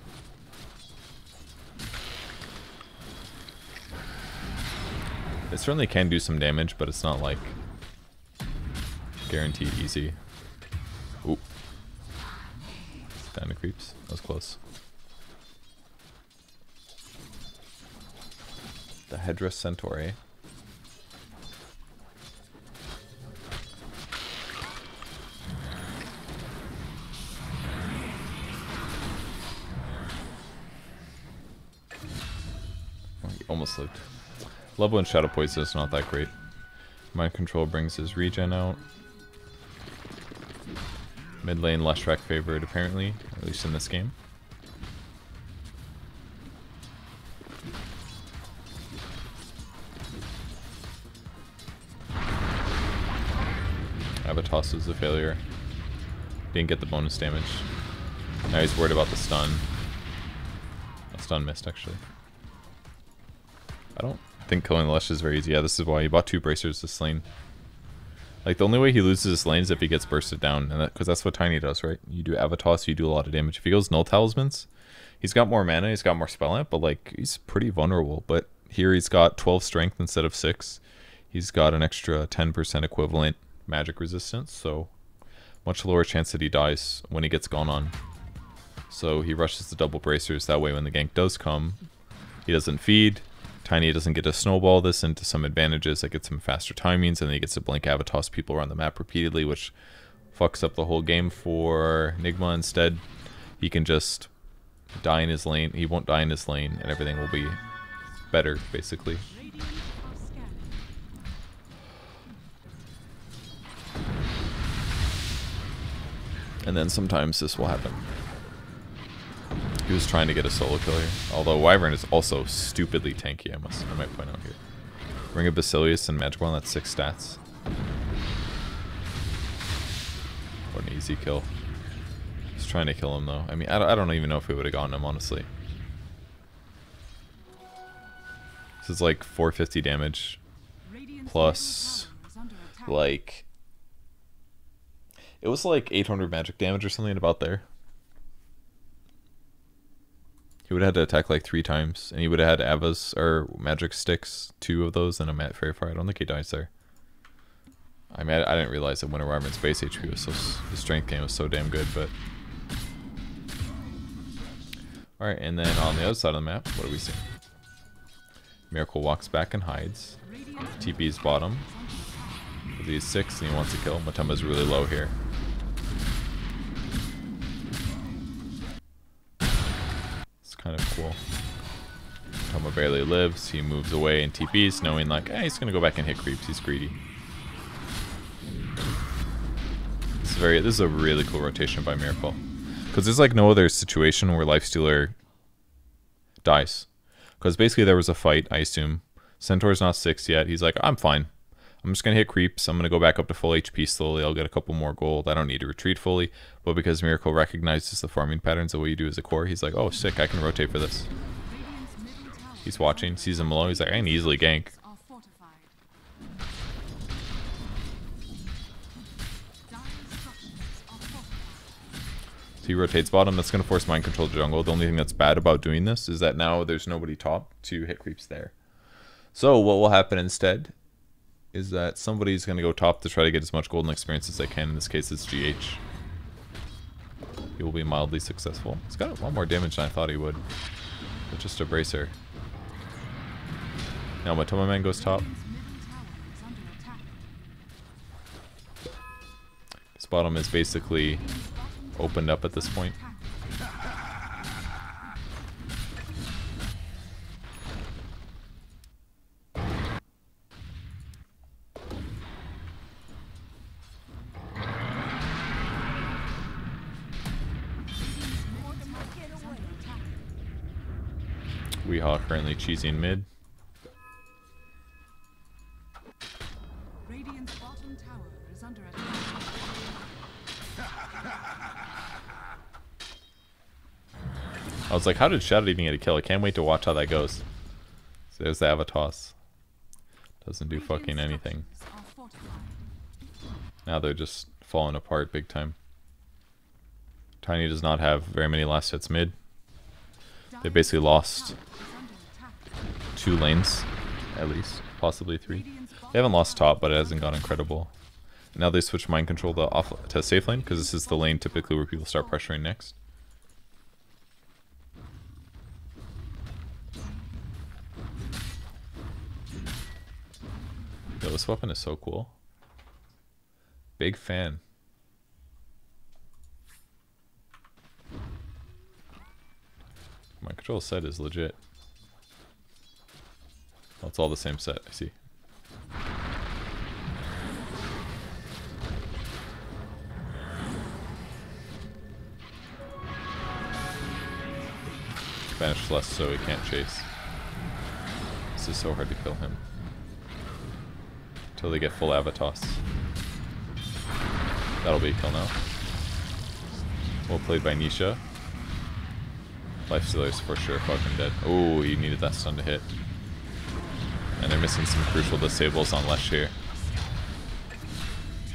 It certainly can do some damage, but it's not like guaranteed easy. Oop. Down to creeps. That was close. The Hedra Centauri. Oh, almost lived. Level and Shadow Poison is not that great. Mind Control brings his regen out. Mid lane Leshrac favored apparently, at least in this game. Abatos was a failure. Didn't get the bonus damage. Now he's worried about the stun. The stun missed actually. I don't think killing the Lesh is very easy. Yeah, this is why he bought two bracers this lane. Like, the only way he loses his lane is if he gets bursted down, and because that, that's what Tiny does, right? You do Avatos, you do a lot of damage. If he goes Null Talismans, he's got more mana, he's got more spell amp, but, like, he's pretty vulnerable. But here he's got 12 strength instead of 6. He's got an extra 10% equivalent magic resistance, so much lower chance that he dies when he gets gone on. So he rushes the double bracers, that way when the gank does come, he doesn't feed, Tiny doesn't get to snowball this into some advantages. It gets him faster timings, and then he gets to blink Avatos people around the map repeatedly, which fucks up the whole game for Nigma. Instead, he can just die in his lane. He won't die in his lane, and everything will be better, basically. And then sometimes this will happen. He was trying to get a solo kill here. Although Wyvern is also stupidly tanky, I must I might point out here. Ring of Basilius and Magic Wand, that's six stats. What an easy kill. He's trying to kill him though. I mean, I don't, I don't even know if we would have gotten him, honestly. This is like 450 damage. Plus. Like, it was like 800 magic damage or something about there. He would have had to attack like three times, and he would have had Ava's or magic sticks, two of those, and a Mat Faerie Fire. I don't think he dies there. I mean, I, I didn't realize that Winter Wyvern's base HP was so the strength game was so damn good, but. All right, and then on the other side of the map, what do we see? Miracle walks back and hides. TP's bottom. He's six and he wants to kill. Matumba's really low here. Kind of cool. Toma barely lives. He moves away and TP's knowing like, eh, he's gonna go back and hit creeps. He's greedy. This is very. This is a really cool rotation by Miracle, because there's like no other situation where Lifestealer dies. Because basically there was a fight, I assume. Centaur's not six yet. He's like, I'm fine. I'm just gonna hit creeps. I'm gonna go back up to full HP slowly. I'll get a couple more gold. I don't need to retreat fully. But because Miracle recognizes the farming patterns of what you do as a core, he's like, oh sick, I can rotate for this. He's watching, sees him below. He's like, I can easily gank. So he rotates bottom. That's gonna force mind control jungle. The only thing that's bad about doing this is that now there's nobody top to hit creeps there. So what will happen instead is that somebody's gonna go top to try to get as much golden experience as they can. In this case, it's GH. He will be mildly successful. He's got a lot more damage than I thought he would. But just a bracer. Now MATUMBAMAN goes top. His bottom is basically opened up at this point. Currently cheesing mid. Radiant's bottom tower is under attack. I was like, how did Shadow even get a kill? I can't wait to watch how that goes. So there's the Avatos. Doesn't do fucking anything. structures are fortified. Now they're just falling apart big time. Tiny does not have very many last hits mid. They basically lost tower is under attack. Two lanes, at least, possibly three. They haven't lost top, but it hasn't gone incredible. Now they switch mind control to off to safe lane because this is the lane typically where people start pressuring next. Yo, this weapon is so cool. Big fan. My control set is legit. It's all the same set, I see. Spanish less so he can't chase. This is so hard to kill him. Until they get full Avatos. That'll be a kill now. Well played by Nisha. Life Stealer's for sure fucking dead. Oh, he needed that stun to hit. And they're missing some crucial disables on Lesh here.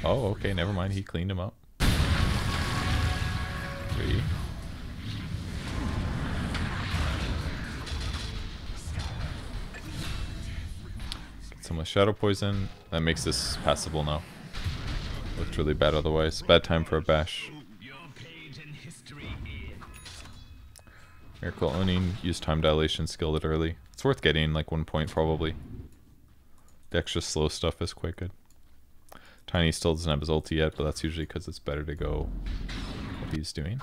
Oh, okay, never mind. He cleaned him up. Three. Get some Shadow Poison. That makes this passable now. Looked really bad otherwise. Bad time for a bash. Miracle Owning, use time dilation, skill it early. It's worth getting like one point probably. The extra slow stuff is quite good. Tiny still doesn't have his ulti yet, but that's usually because it's better to go what he's doing.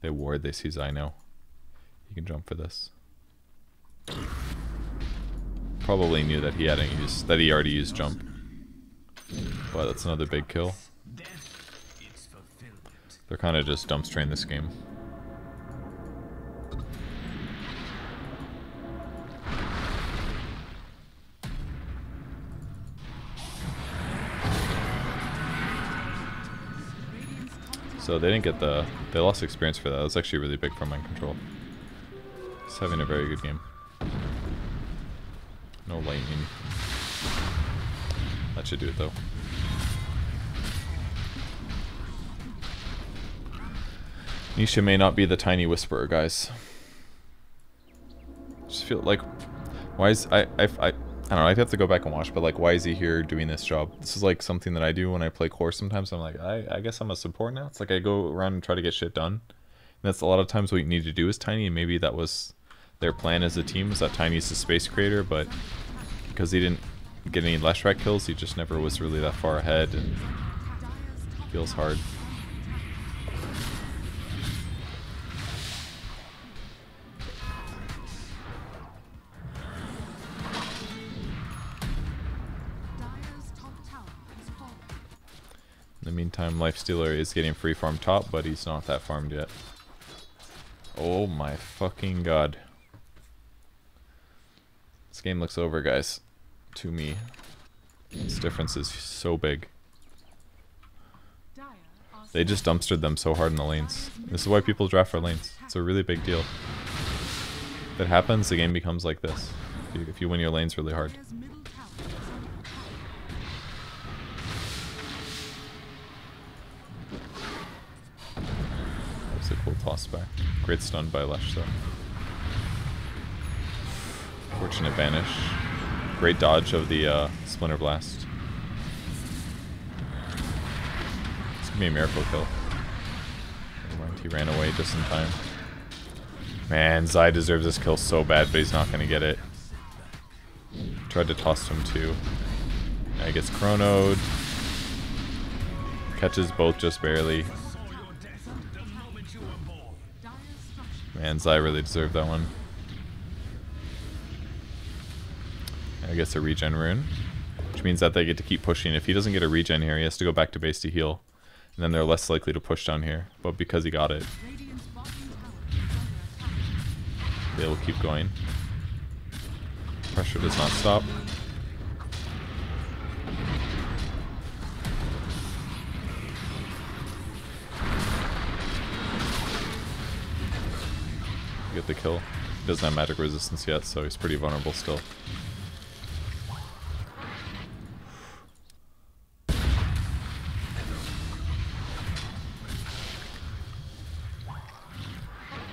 They ward, they see Zyno. He can jump for this. Probably knew that he hadn't used that he already used jump. But that's another big kill. They're kind of just dumpstering this game. So they didn't get the... They lost experience for that. That was actually really big for mind control. He's having a very good game. No lightning. That should do it though. Nisha may not be the tiny whisperer, guys. Just feel like, why is I I I, I don't know. I'd have to go back and watch, but like, why is he here doing this job? This is like something that I do when I play core. Sometimes I'm like, I I guess I'm a support now. It's like I go around and try to get shit done. And that's a lot of times what you need to do is tiny, and maybe that was their plan as a team. Was that tiny is the space creator, but because he didn't get any Leshrac kills, he just never was really that far ahead, and feels hard. In the meantime, Lifestealer is getting free farm top, but he's not that farmed yet. Oh my fucking god. This game looks over, guys. To me. This difference is so big. They just dumpstered them so hard in the lanes. This is why people draft for lanes. It's a really big deal. If it happens, the game becomes like this. If you, if you win your lanes really hard. Toss back. Great stun by Lesh though. Fortunate banish. Great dodge of the uh, Splinter Blast. It's gonna be a miracle kill. Never mind, he ran away just in time. Man, Zai deserves this kill so bad, but he's not to get it. Tried to toss him too. Now he gets chronoed. Catches both just barely. Man, Zai really deserved that one. I guess a regen rune. Which means that they get to keep pushing. If he doesn't get a regen here, he has to go back to base to heal. And then they're less likely to push down here. But because he got it, they will keep going. Pressure does not stop. Get the kill. He doesn't have magic resistance yet, so he's pretty vulnerable still.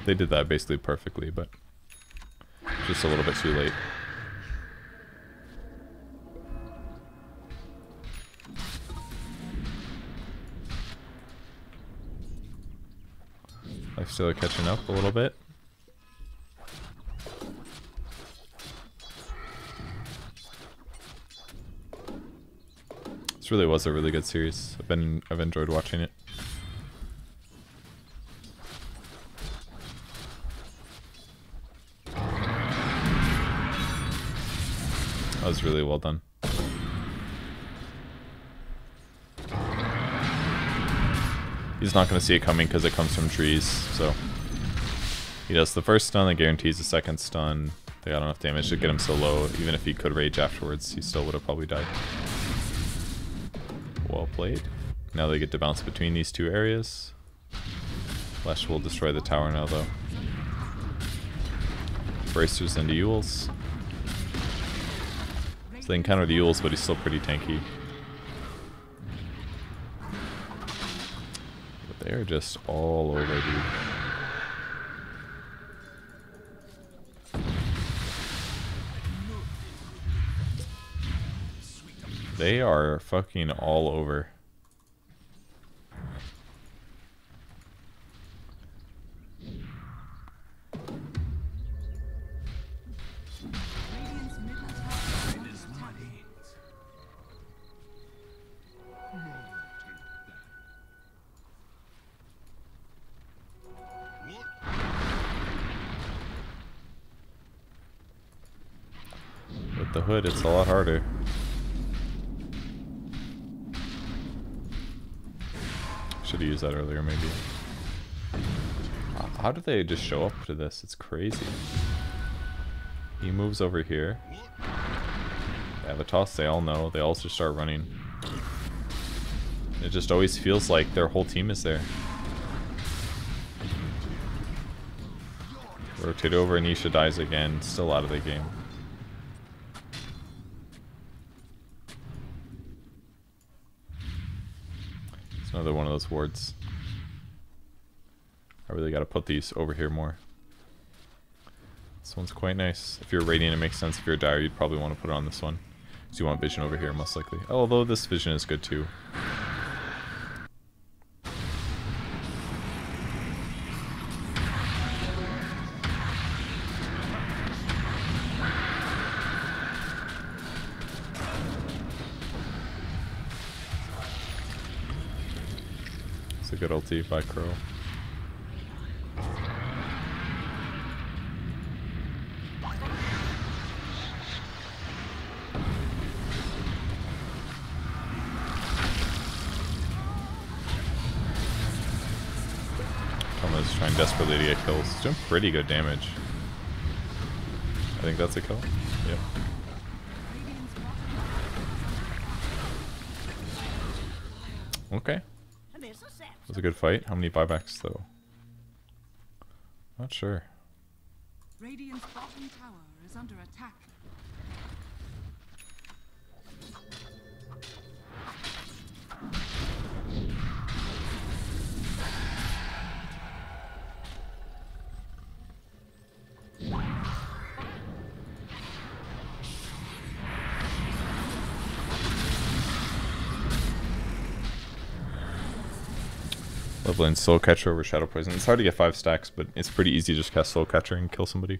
They did that basically perfectly, but just a little bit too late. Life still catching up a little bit. This really was a really good series. I've been I've enjoyed watching it. That was really well done. He's not going to see it coming because it comes from trees, so... He does the first stun that guarantees the second stun. They got enough damage to get him so low. Even if he could rage afterwards, he still would have probably died. Well played. Now they get to bounce between these two areas. Flesh will destroy the tower now, though. Bracers into Euls. So they can counter the Euls, but he's still pretty tanky. But they're just all over, dude. They are fucking all over. The hood, it's a lot harder. Should have used that earlier, maybe. How do they just show up to this? It's crazy. He moves over here. Have a toss, they all know. They all just start running. It just always feels like their whole team is there. Rotate over, Anisha dies again. Still out of the game. It's another one of those wards. I really gotta put these over here more. This one's quite nice. If you're Radiant, it makes sense. If you're Dire, you'd probably want to put it on this one. So you want Vision over here, most likely. Although this Vision is good too. Good ulti by Kuro. Thomas trying desperately to get kills. He's doing pretty good damage. I think that's a kill. Yep. Okay. Was a good fight. How many buybacks though? Not sure. Radiant's bottom tower is under attack. Leveling Soul Catcher over Shadow Poison. It's hard to get five stacks, but it's pretty easy to just cast Soul Catcher and kill somebody.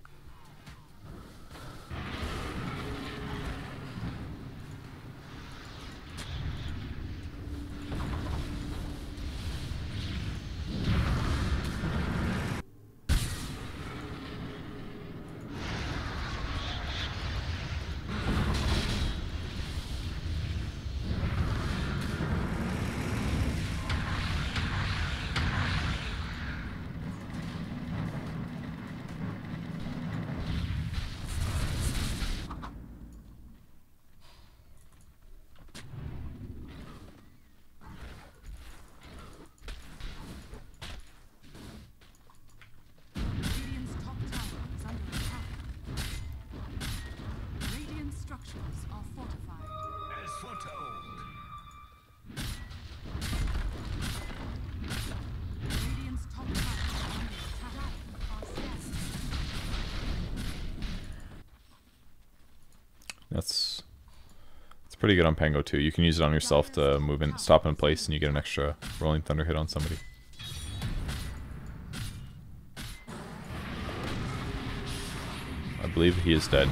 That's it's pretty good on Pango too. You can use it on yourself to move in, stop in place, and you get an extra Rolling Thunder hit on somebody. I believe he is dead.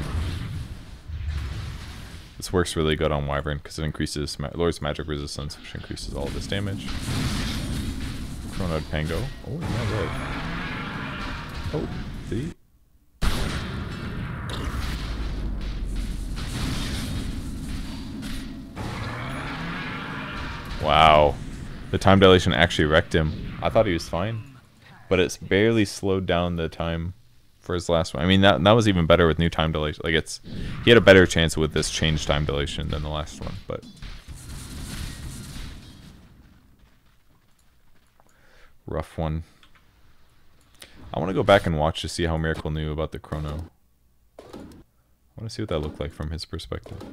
This works really good on Wyvern because it increases ma Lord's magic resistance, which increases all of his damage. Chrono Pango. Oh, no way. Oh, Wow. The time dilation actually wrecked him. I thought he was fine, but it's barely slowed down the time for his last one. I mean, that that was even better with new time dilation. Like it's, he had a better chance with this change time dilation than the last one, but. Rough one. I want to go back and watch to see how Miracle knew about the chrono. I want to see what that looked like from his perspective.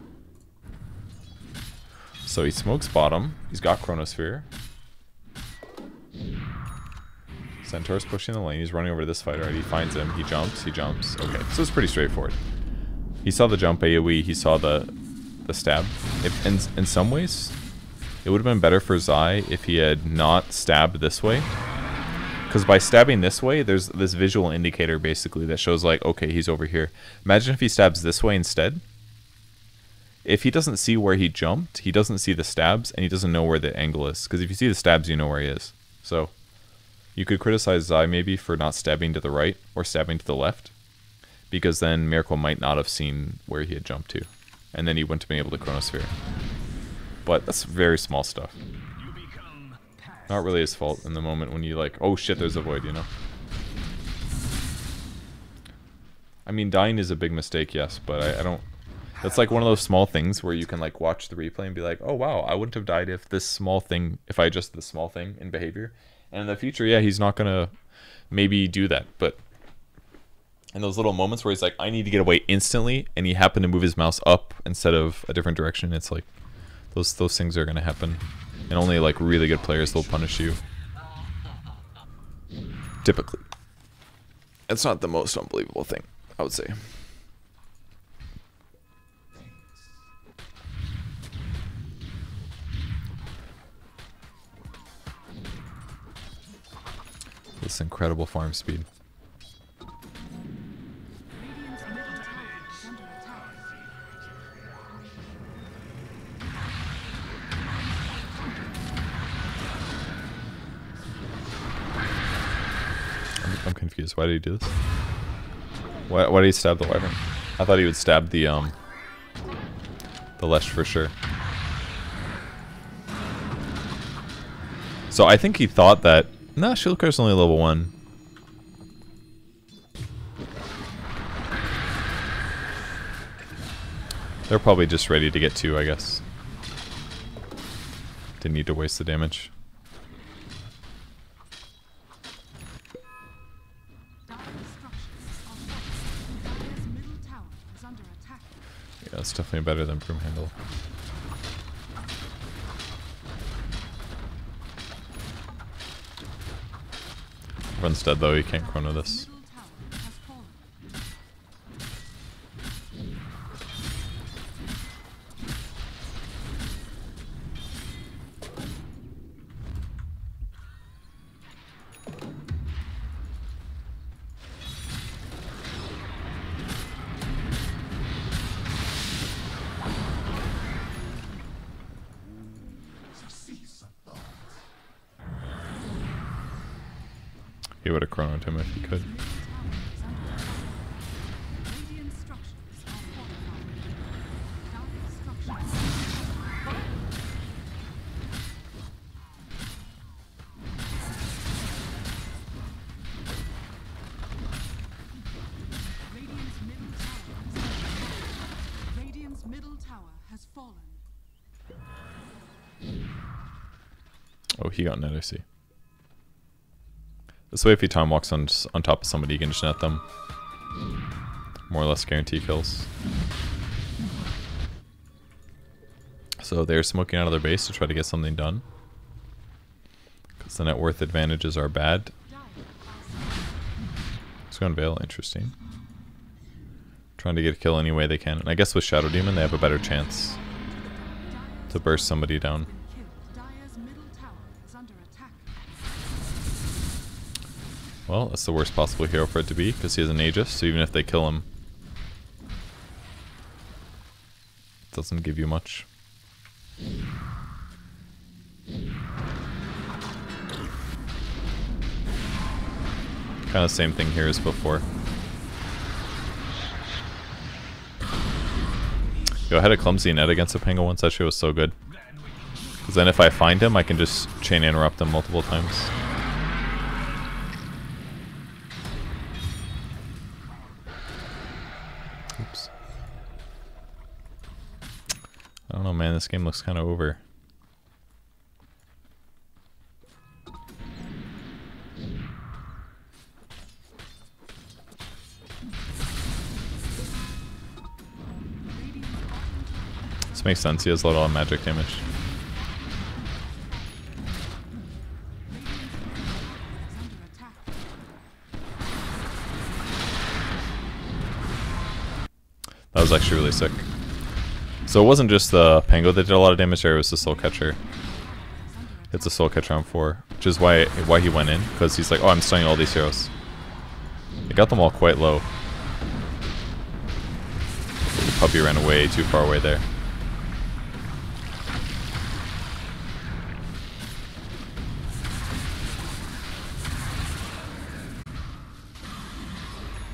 So he smokes bottom. He's got Chronosphere. Centaur's pushing the lane. He's running over to this fighter. He finds him. He jumps. He jumps. Okay, so it's pretty straightforward. He saw the jump AoE. He saw the the stab. If in in some ways, it would have been better for Zai if he had not stabbed this way. Because by stabbing this way, there's this visual indicator basically that shows like, okay, he's over here. Imagine if he stabs this way instead. If he doesn't see where he jumped, he doesn't see the stabs, and he doesn't know where the angle is. Because if you see the stabs, you know where he is. So, you could criticize Zai maybe for not stabbing to the right or stabbing to the left. Because then Miracle might not have seen where he had jumped to. And then he wouldn't have been able to Chronosphere. But that's very small stuff. Not really his fault in the moment when you like, oh shit, there's a void, you know? I mean, dying is a big mistake, yes, but I, I don't... That's like one of those small things where you can like watch the replay and be like, oh wow, I wouldn't have died if this small thing, if I adjusted this small thing in behavior. And in the future, yeah, he's not gonna maybe do that, but in those little moments where he's like, I need to get away instantly, and he happened to move his mouse up instead of a different direction, it's like, those those things are gonna happen. And only like really good players will punish you. Typically. It's not the most unbelievable thing, I would say. This incredible farm speed. I'm confused. Why did he do this? Why, why did he stab the wyvern? I thought he would stab the um the lesh for sure. So I think he thought that nah, Shieldcar's only level one. They're probably just ready to get two, I guess. Didn't need to waste the damage. Yeah, it's definitely better than Broom Dead though, you can't chrono this. Oh, he got net, I see. This way, if he time walks on on top of somebody, you can just net them. More or less guarantee kills. So they're smoking out of their base to try to get something done. Because the net worth advantages are bad. Dire are Let's go on Veil, interesting. Trying to get a kill any way they can. And I guess with Shadow Demon, they have a better chance to burst somebody down. Well, that's the worst possible hero for it to be, because he has an Aegis, so even if they kill him, it doesn't give you much. Kind of same thing here as before. Yo, I had a clumsy net against a penguin once, that shit was so good. Because then if I find him, I can just chain interrupt him multiple times. Oops. I don't know, man. This game looks kind of over. This makes sense. He has a lot of magic damage. That was actually really sick. So it wasn't just the Pango that did a lot of damage there, it was the Soul Catcher. It's a Soul Catcher on 4, which is why why he went in, because he's like, oh, I'm stunning all these heroes. He got them all quite low. The puppy ran way too far away there.